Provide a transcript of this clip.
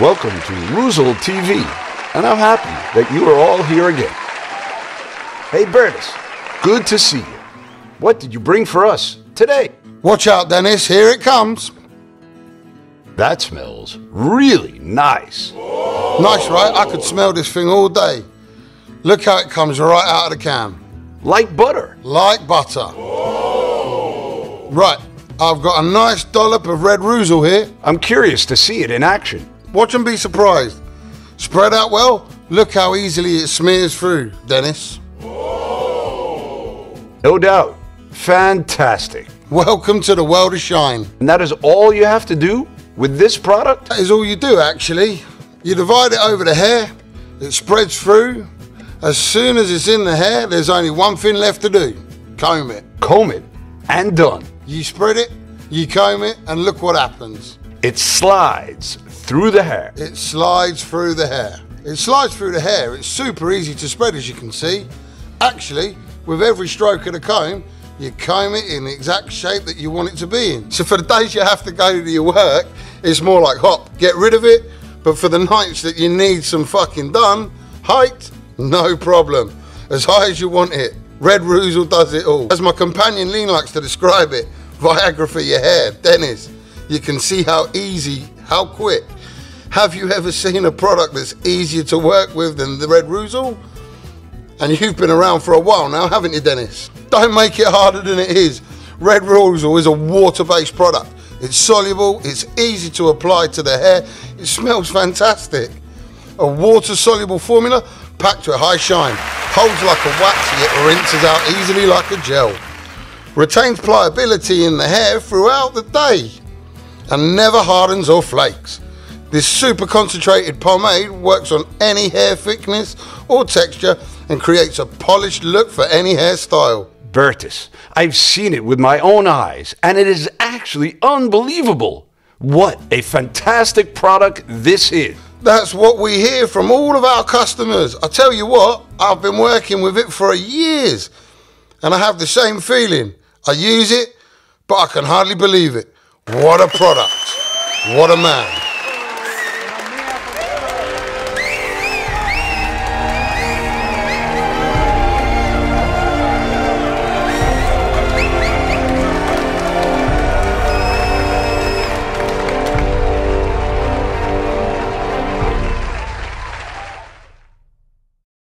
Welcome to Reuzel TV, and I'm happy that you are all here again. Hey, Bertus, good to see you. What did you bring for us today? Watch out, Dennis. Here it comes. That smells really nice. Nice, right? I could smell this thing all day. Look how it comes right out of the can. Like butter. Like butter. Right, I've got a nice dollop of red Reuzel here. I'm curious to see it in action. Watch and be surprised. Spread out well. Look how easily it smears through, Dennis. No doubt. Fantastic. Welcome to the world of shine. And that is all you have to do with this product? That is all you do, actually. You divide it over the hair, it spreads through. As soon as it's in the hair, there's only one thing left to do comb it. Comb it and done. You spread it, you comb it, and look what happens. It slides through the hair. It slides through the hair. It slides through the hair. It's super easy to spread, as you can see. Actually, with every stroke of the comb, you comb it in the exact shape that you want it to be in. So for the days you have to go to your work, it's more like hop, get rid of it. But for the nights that you need some fucking done, height, no problem. As high as you want it. Red Reuzel does it all. As my companion Leen likes to describe it, Viagra for your hair. Dennis, you can see how easy, how quick. Have you ever seen a product that's easier to work with than the Red Reuzel? And you've been around for a while now, haven't you, Dennis? Don't make it harder than it is. Red Reuzel is a water-based product. It's soluble, it's easy to apply to the hair, it smells fantastic. A water-soluble formula packed with high shine, holds like a wax yet rinses out easily like a gel. Retains pliability in the hair throughout the day and never hardens or flakes. This super concentrated pomade works on any hair thickness or texture and creates a polished look for any hairstyle. Bertus, I've seen it with my own eyes, and it is actually unbelievable. What a fantastic product this is. That's what we hear from all of our customers. I tell you what, I've been working with it for years and I have the same feeling. I use it, but I can hardly believe it. What a product. What a man.